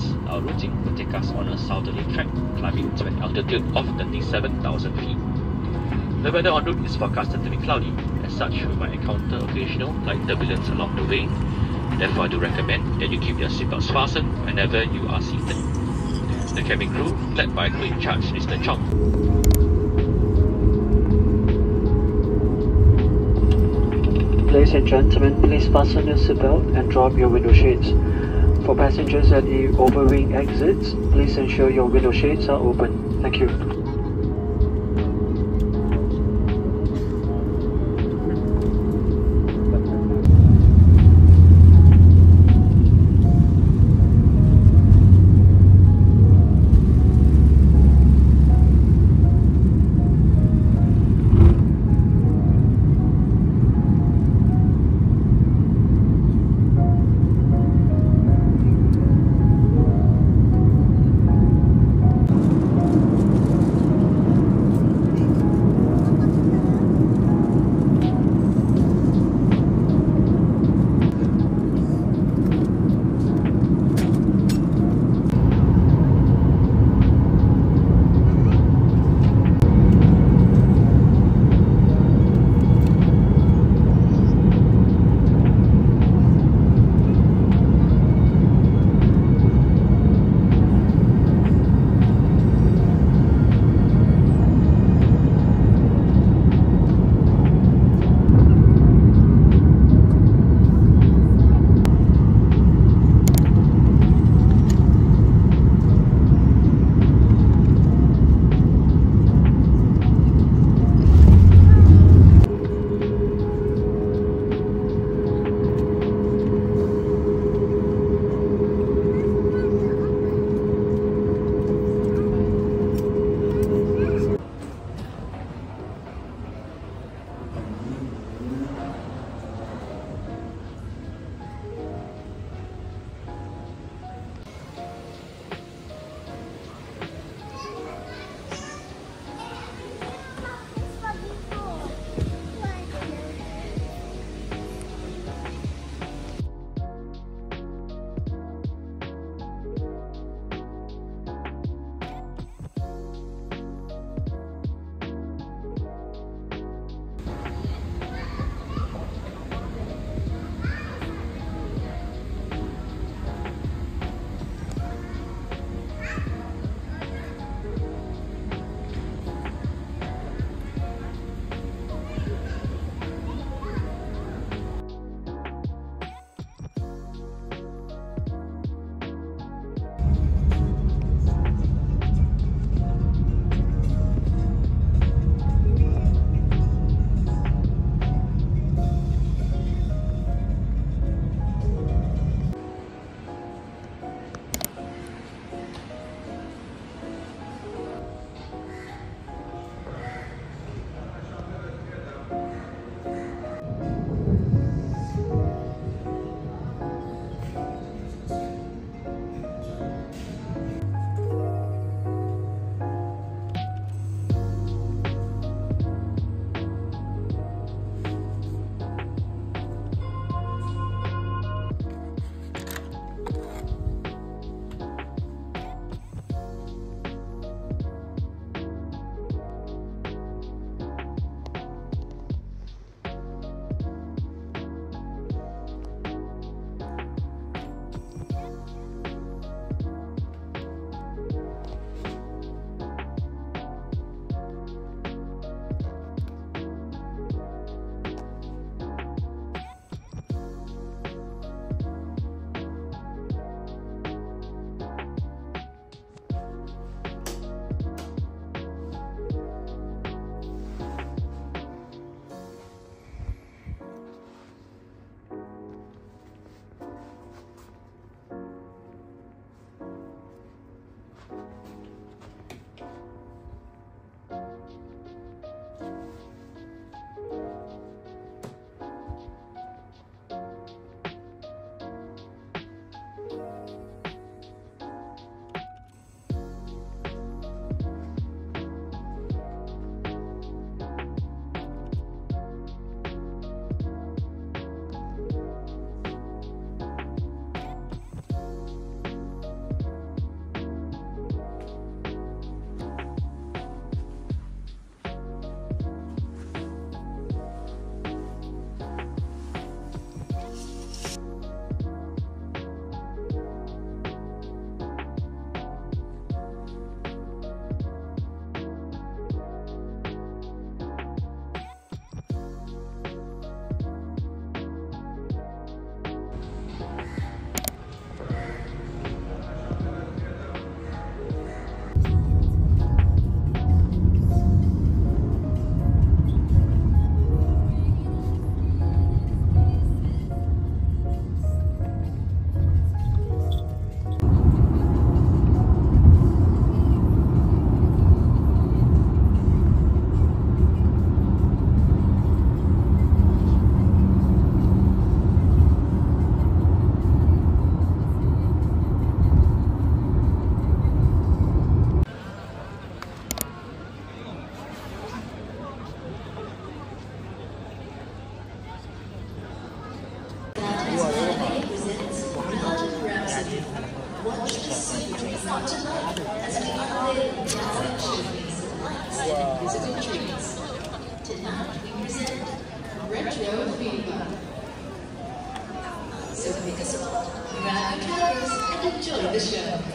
crossing uh, will take us on a southerly track, climbing to an altitude of 37,000 feet. The weather en route is forecasted to be cloudy, as such we might encounter occasional light turbulence along the way. Therefore, I do recommend that you keep your seatbelts fastened whenever you are seated. The cabin crew, led by crew in charge Mr. Chong, Ladies and gentlemen, please fasten your seatbelt and drop your window shades. For passengers at the overwing exits, please ensure your window shades are open. Thank you. And musical treats. Tonight we present Retro Fever. So pick a spot, grab your cameras, and enjoy the show.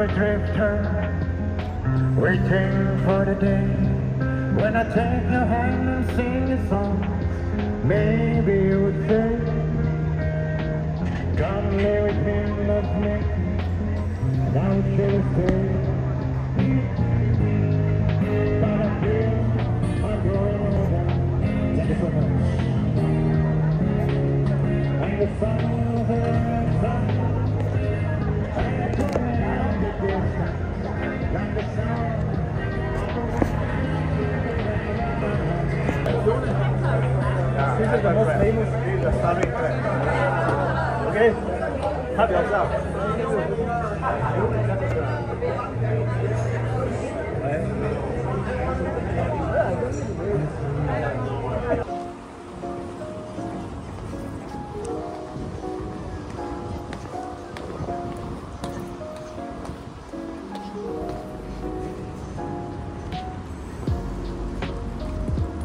Of a drifter, waiting for the day when I take your hand and sing a song. Maybe you would say, Come lay with me, love me, I would surely say. But I feel I'm growing older. Thank you so much. This is the most famous the starring track. Okay? Help yourself. Right?